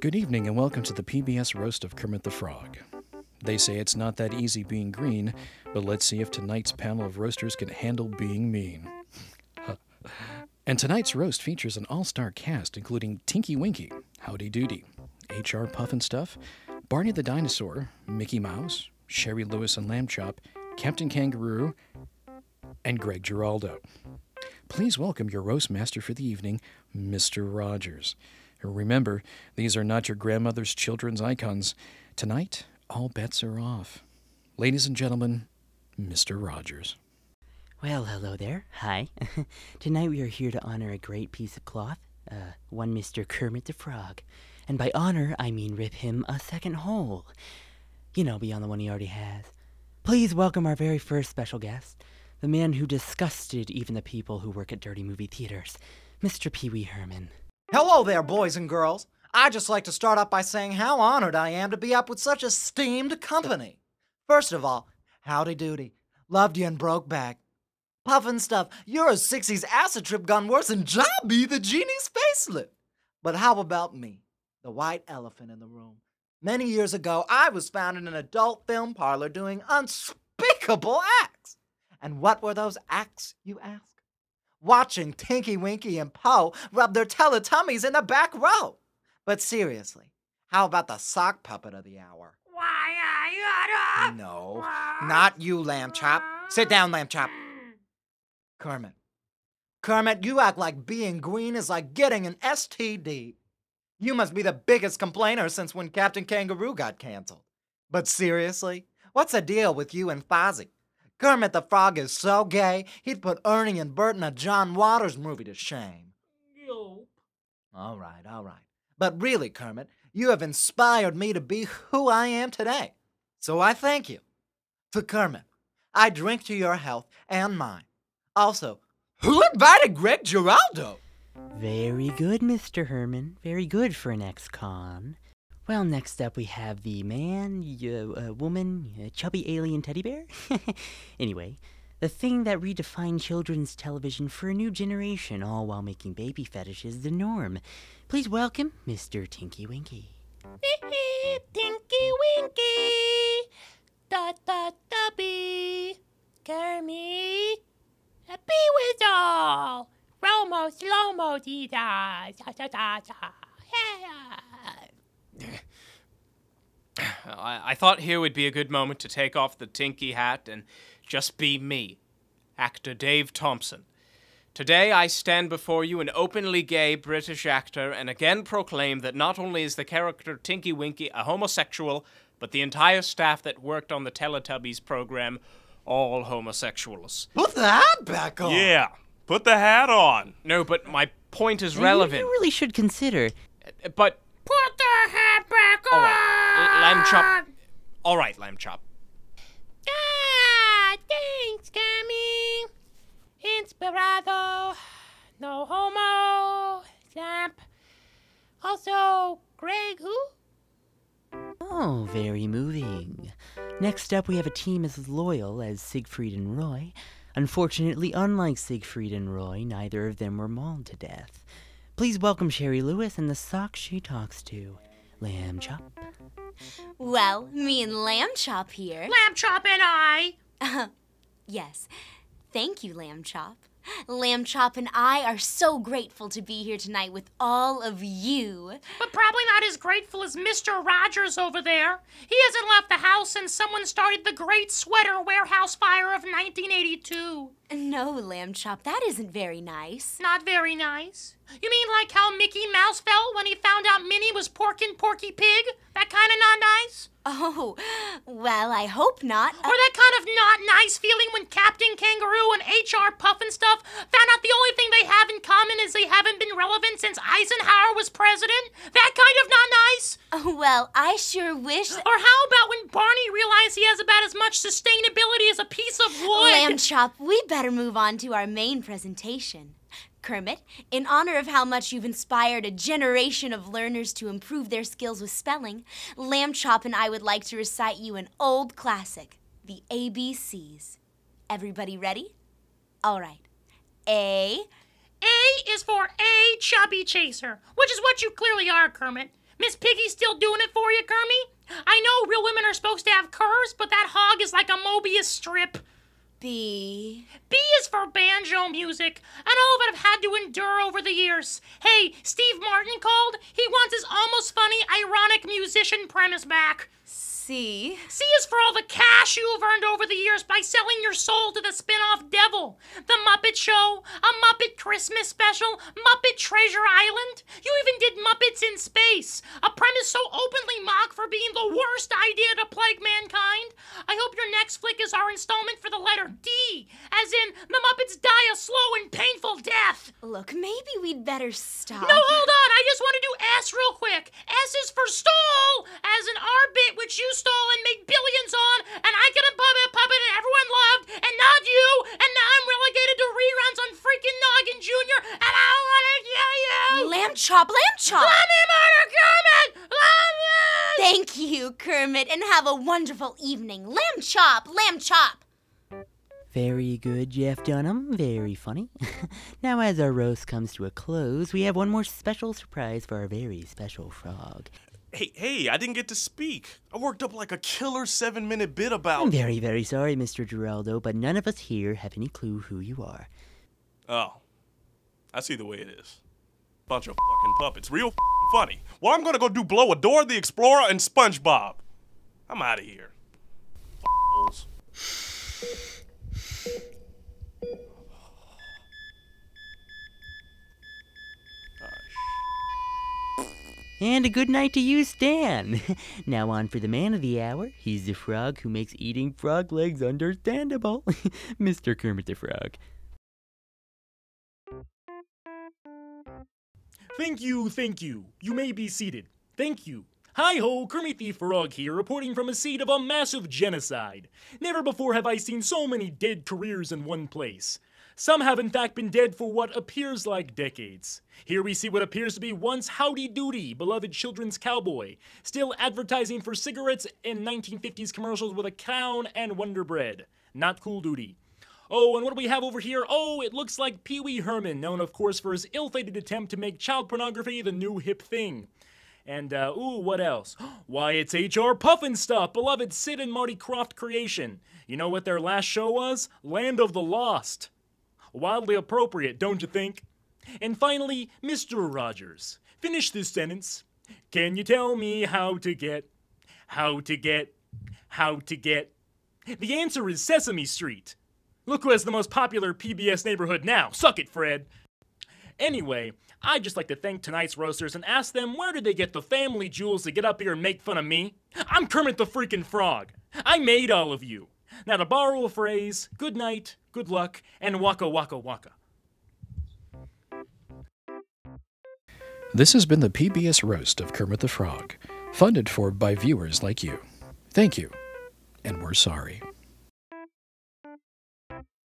Good evening and welcome to the PBS roast of Kermit the Frog. They say it's not that easy being green, but let's see if tonight's panel of roasters can handle being mean. and tonight's roast features an all star cast including Tinky Winky, Howdy Doody, H.R. Pufnstuf, Barney the Dinosaur, Mickey Mouse, Shari Lewis and Lamb Chop, Captain Kangaroo, and Greg Giraldo. Please welcome your roast master for the evening, Mr. Rogers. Remember, these are not your grandmother's children's icons. Tonight, all bets are off. Ladies and gentlemen, Mr. Rogers. Well, hello there. Hi. Tonight we are here to honor a great piece of cloth, uh, one Mr. Kermit the Frog. And by honor, I mean rip him a second hole. You know, beyond the one he already has. Please welcome our very first special guest, the man who disgusted even the people who work at dirty movie theaters, Mr. Pee Wee Herman. Hello there, boys and girls. I'd just like to start off by saying how honored I am to be up with such esteemed company. First of all, howdy doody. Loved you and broke back. Pufnstuf, you're a 60s acid trip gone worse than Jambi the genie's facelift. But how about me, the white elephant in the room? Many years ago, I was found in an adult film parlor doing unspeakable acts. And what were those acts, you ask? watching Tinky Winky and Po rub their Teletubbies in the back row. But seriously, how about the sock puppet of the hour? Why, I No, not you, Lamb Chop. Sit down, Lamb Chop. Kermit. Kermit, you act like being green is like getting an STD. You must be the biggest complainer since when Captain Kangaroo got canceled. But seriously, what's the deal with you and Fozzie? Kermit the Frog is so gay, he'd put Ernie and Bert in a John Waters movie to shame. Nope. All right, all right. But really, Kermit, you have inspired me to be who I am today. So I thank you. To Kermit, I drink to your health and mine. Also, who invited Greg Giraldo? Very good, Mr. Herman. Very good for an ex con. Well, next up we have the man, uh, woman, uh, chubby alien teddy bear. anyway, the thing that redefined children's television for a new generation, all while making baby fetishes the norm. Please welcome Mr. Tinky Winky. Tinky Winky, da da bee, Kermit, a bee whistle, Romo slow dee da da da da da. Yeah. I, I thought here would be a good moment to take off the tinky hat and just be me, actor Dave Thompson. Today I stand before you an openly gay British actor and again proclaim that not only is the character Tinky Winky a homosexual, but the entire staff that worked on the Teletubbies program all homosexuals. Put the hat back on. Yeah, put the hat on. No, but my point is relevant. You, you really should consider. Uh, but Put the hat back on. all right, L- lamb chop. All right, lamb chop. Ah, thanks, Cammy. Inspirado. No homo. Zamp. Also, Greg, who? Oh, very moving. Next up, we have a team as loyal as Siegfried and Roy. Unfortunately, unlike Siegfried and Roy, neither of them were mauled to death. Please welcome Shari Lewis and the sock she talks to, Lamb Chop. Well, me and Lamb Chop here. Lamb Chop and I. yes. Thank you, Lamb Chop. Lamb Chop and I are so grateful to be here tonight with all of you. But probably not as grateful as Mr. Rogers over there. He hasn't left the house since someone started the Great Sweater Warehouse Fire of 1982. No, Lamb Chop, that isn't very nice. Not very nice. You mean like how Mickey Mouse felt when he found out Minnie was porkin' Porky Pig? That kind of not nice? Oh, well, I hope not. Or that kind of not nice feeling when Captain Kangaroo and HR Pufnstuf found out the only thing common is they haven't been relevant since Eisenhower was president? That kind of not nice? Oh, well, I sure wish. Or how about when Barney realized he has about as much sustainability as a piece of wood? Lamb Chop, we better move on to our main presentation. Kermit, in honor of how much you've inspired a generation of learners to improve their skills with spelling, Lamb Chop and I would like to recite you an old classic, the ABCs. Everybody ready? All right. A. A is for a chubby chaser, which is what you clearly are, Kermit. Miss Piggy's still doing it for you, Kermit? I know real women are supposed to have curves, but that hog is like a Mobius strip. B. B is for banjo music, and all of it I've had to endure over the years. Hey, Steve Martin called. He wants his almost funny, ironic musician premise back. C. C is for all the cash you have earned over the years by selling your soul to the spin-off devil. The Muppet Show, a Muppet Christmas special, Muppet Treasure Island. You even did Muppets in Space, a premise so openly mocked for being the worst idea to plague mankind. I hope your next flick is our installment for the letter D, as in the Muppets die a slow and painful death. Look, maybe we'd better stop. No, hold on. I just want to do S real quick. S is for stall, as in our bit, which you stole and made billions on, and I get a puppet, puppet, and everyone loved, and not you, and now I'm relegated to reruns on freaking Noggin Jr., and I want to kill you! Lamb chop, lamb chop. Let me murder Kermit! Let me! Thank you, Kermit, and have a wonderful evening. Lamb chop, lamb chop. Very good, Jeff Dunham. Very funny. now, as our roast comes to a close, we have one more special surprise for our very special frog. Hey, hey, I didn't get to speak. I worked up like a killer seven minute bit about. I'm very, very sorry, Mr. Giraldo, but none of us here have any clue who you are. Oh, I see the way it is. Bunch of fucking puppets. Real funny. Well, I'm gonna go do blow a Dora the Explorer and SpongeBob. I'm out of here. And a good night to you, Stan. now on for the man of the hour. He's the frog who makes eating frog legs understandable. Mr. Kermit the Frog. Thank you, thank you. You may be seated. Thank you. Hi ho, Kermit the Frog here, reporting from a seat of a massive genocide. Never before have I seen so many dead careers in one place. Some have in fact been dead for what appears like decades. Here we see what appears to be once Howdy Doody, beloved children's cowboy, still advertising for cigarettes in 1950s commercials with a crown and Wonder Bread. Not cool Doody. Oh, and what do we have over here? Oh, it looks like Pee Wee Herman, known of course for his ill fated attempt to make child pornography the new hip thing. And, uh, ooh, what else? Why, it's H.R. Pufnstuf, beloved Sid and Marty Krofft creation. You know what their last show was? Land of the Lost. Wildly appropriate, don't you think? And finally, Mr. Rogers. Finish this sentence. Can you tell me how to get, how to get, how to get? The answer is Sesame Street. Look who has the most popular PBS neighborhood now. Suck it, Fred. Anyway, I'd just like to thank tonight's roasters and ask them where did they get the family jewels to get up here and make fun of me? I'm Kermit the freaking Frog. I made all of you. Now, to borrow a phrase, good night, good luck, and waka waka waka. This has been the PBS roast of Kermit the Frog, funded for by viewers like you. Thank you, and we're sorry.